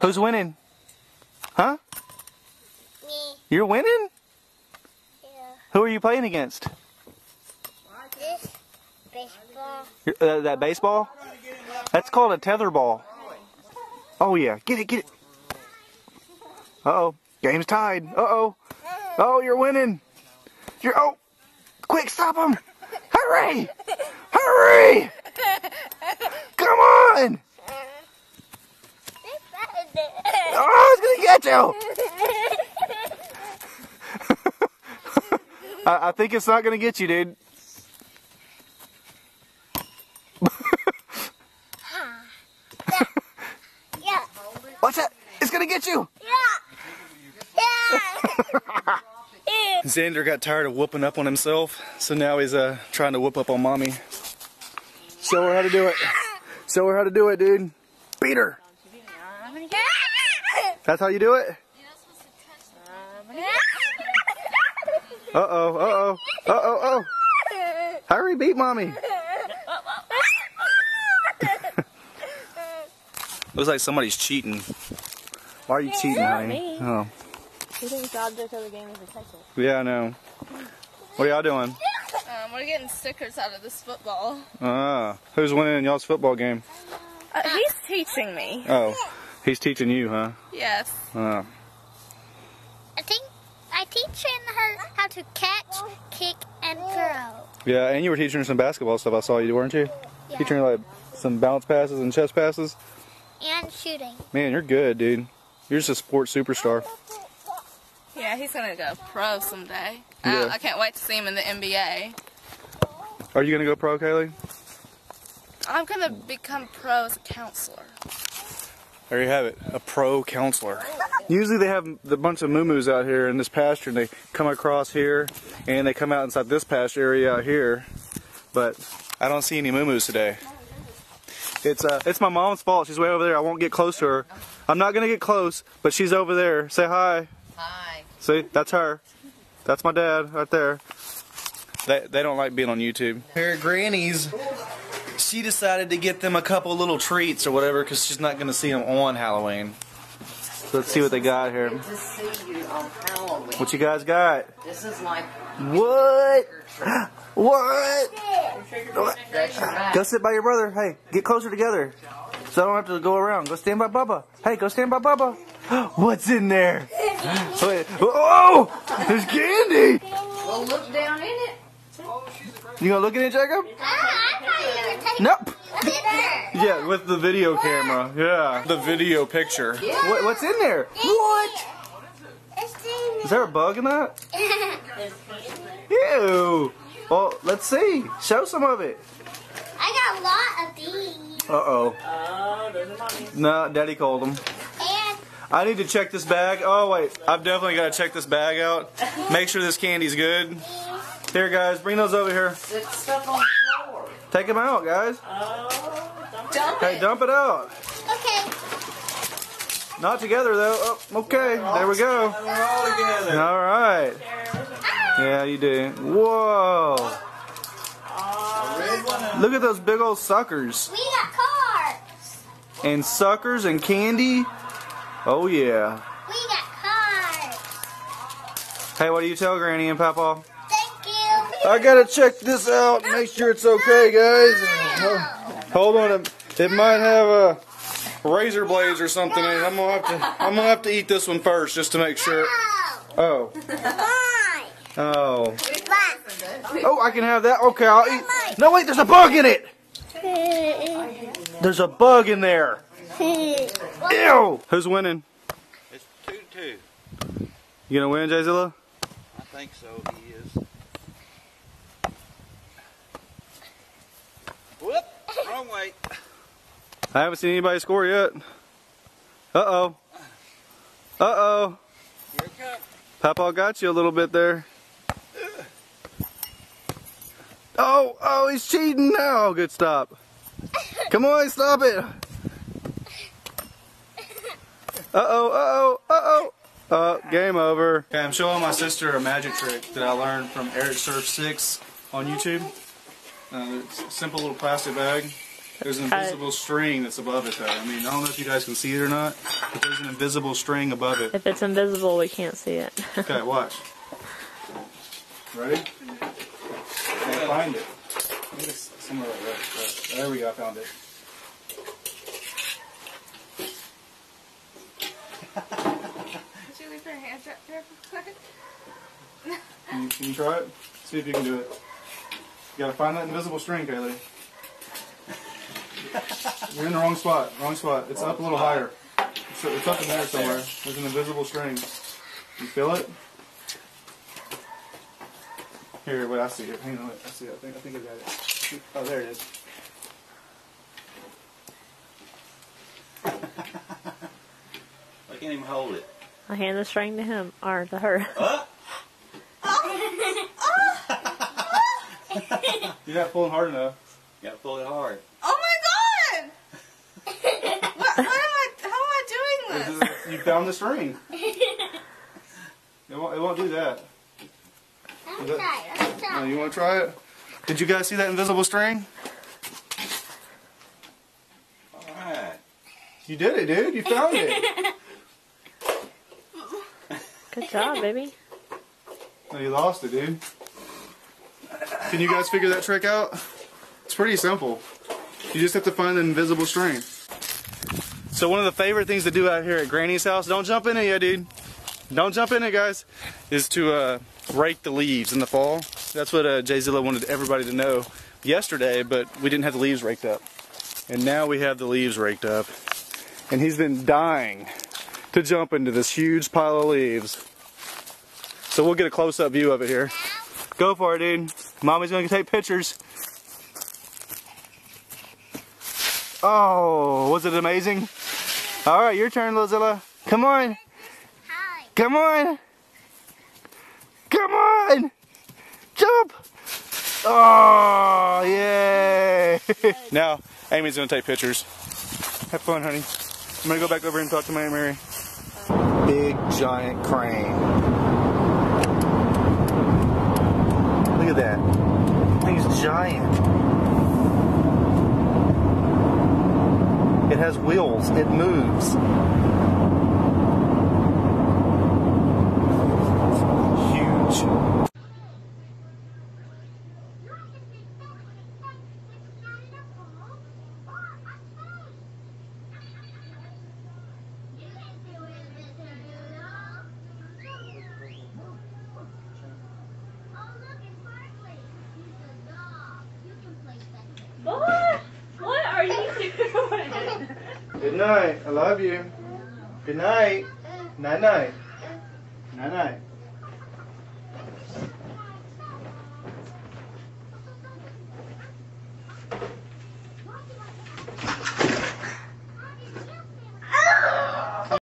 Who's winning? Huh? Me. You're winning? Yeah. Who are you playing against? This baseball. Uh, that baseball? That's called a tether ball. Oh yeah, get it, get it. Uh oh, game's tied. Uh oh, oh you're winning. You're oh, quick stop him! Hurry! Hurry! Come on! Oh, it's gonna get you! I, I think it's not gonna get you, dude. yeah. Watch that! It's gonna get you! Yeah. Yeah. Xander got tired of whooping up on himself, so now he's uh trying to whoop up on mommy. Show her how to do it. Show her how to do it, dude. Beat her. That's how you do it? Uh oh, uh oh, uh oh, Uh oh. Hurry, beat mommy. Looks like somebody's cheating. Why are you cheating, honey? me. Oh, You think the object of the game is a pencil? yeah, I know. What are y'all doing? Um, we're getting stickers out of this football. Ah, who's winning in y'all's football game? Uh, he's teaching me. Oh, he's teaching you, huh? Yes. Uh, I think I teaching her how to catch, kick, and throw. yeah, and you were teaching her some basketball stuff. I saw you, weren't you? Yeah. Teaching her like some bounce passes and chest passes. And shooting. Man, you're good, dude. You're just a sports superstar. Yeah, he's gonna go pro someday. Yeah. Uh, I can't wait to see him in the NBA. Are you gonna go pro, Kaley? I'm gonna become pro as a counselor. There you have it, a pro counselor. Usually they have the bunch of moo out here in this pasture, and they come across here, and they come out inside this pasture area out here. But I don't see any moo today. It's uh, it's my mom's fault. She's way over there. I won't get close to her. I'm not gonna get close, but she's over there. Say hi. Hi. See, that's her. That's my dad right there. They, they don't like being on YouTube. Here at Granny's, she decided to get them a couple little treats or whatever because she's not going to see them on Halloween. So let's see what they got here. You. What you guys got? This is like What? What? that's your back. Go sit by your brother. Hey, get closer together. So I don't have to go around. Go stand by Bubba. Hey, go stand by Bubba. What's in there? Wait. Oh! There's candy! Well, look down in it. You gonna look in it, Jacob? Ah! I thought you were taking Nope. Look at her. Yeah, with the video camera. Yeah. The video picture. What, what's in there? What? Is there a bug in that? Ew. Well, let's see. Show some of it. I got a lot of these. Uh oh. No, Daddy called them. I need to check this bag. Oh wait, I've definitely got to check this bag out. Make sure this candy's good. Here, guys, bring those over here. Take them out, guys. Uh, dump Hey, it. dump it out. okay. Not together though. Oh, okay, there we go. All together. All right. Ah. Yeah, you do. Whoa. Uh, Look at those big old suckers. We got cards. And suckers and candy. Oh, yeah. We got cards. Hey, what do you tell Granny and Papa? I gotta check this out. Make sure it's okay, guys. Hold on. It, it might have a razor blades or something in it. I'm gonna have to. I'm gonna have to eat this one first just to make sure. Oh, Oh. Oh. Oh, I can have that. Okay, I'll eat. No, wait. There's a bug in it. There's a bug in there. Ew. Who's winning? It's two two. You gonna win, Jayzilla? I think so. He is. Whoop! Wrong way. I haven't seen anybody score yet. Uh oh. Uh oh. Here it comes. Papa got you a little bit there. Oh, oh, he's cheating now. Good stop. Come on, stop it. Uh oh, uh oh, uh oh. Uh, game over. Okay, I'm showing my sister a magic trick that I learned from EricSurf6 on YouTube. Uh, it's a simple little plastic bag. There's an Uh, invisible string that's above it, though. I mean, I don't know if you guys can see it or not, but there's an invisible string above it. If it's invisible, we can't see it. Okay, watch. Ready? Can't find it. I think it's somewhere like that. There we go. I found it. Did you leave your hands up there? Can you, can you try it? See if you can do it. You gotta find that invisible string, Kaley. You're in the wrong spot. Wrong spot. It's up a little higher. It's, it's up in there somewhere. There's an invisible string. You feel it? Here, wait, I see it. Hang on, wait, I see it. I think I think I got it. Oh, there it is. I can't even hold it. I hand the string to him or to her. You're not pulling hard enough. You gotta pull it hard. Oh my god! what, what am I? How am I doing this? You found the string. It won't, it won't do that. I'm that- tired. I'm Oh, tired. you want to try it? Did you guys see that invisible string? Alright. You did it, dude. You found it. Good job, baby. No, you lost it, dude. Can you guys figure that trick out? It's pretty simple. You just have to find the invisible string. So one of the favorite things to do out here at Granny's house, don't jump in it yet, dude. Don't jump in it, guys, is to uh, rake the leaves in the fall. That's what uh, Jay Zilla wanted everybody to know yesterday, but we didn't have the leaves raked up. And now we have the leaves raked up. And he's been dying to jump into this huge pile of leaves. So we'll get a close-up view of it here. Go for it, dude. Mommy's gonna take pictures. Oh, was it amazing? All right, your turn, Lozilla. Come on, Hi. come on, come on, jump! Oh, yay! now, Amy's gonna take pictures. Have fun, honey. I'm gonna go back over and talk to my Aunt Mary. Big giant crane. Look at that. Thing's giant. It has wheels. It moves. Huge. What? What are you doing? Good night. I love you. Good night. Night night. Night night.